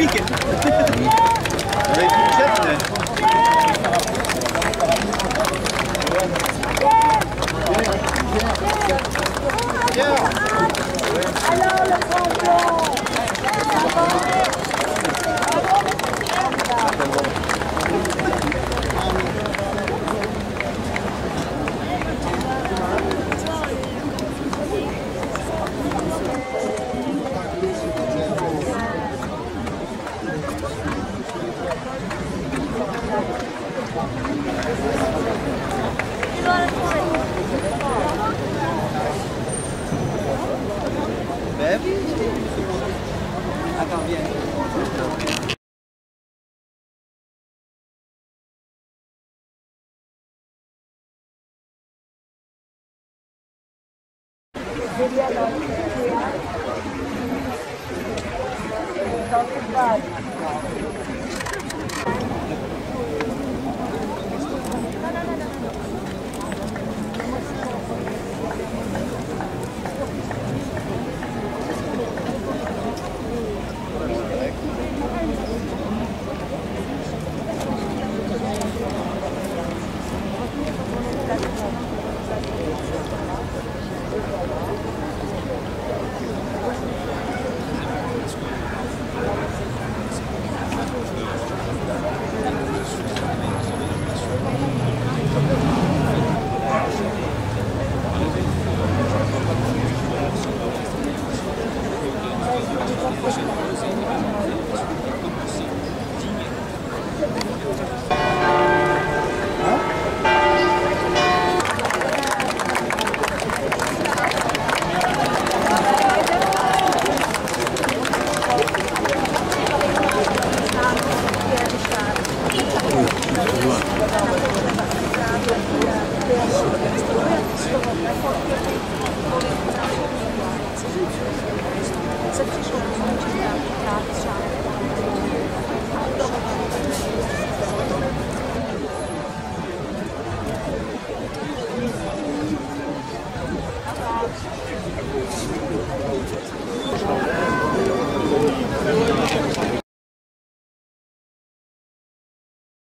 speaking. Alors, le Attends, viens. Silva.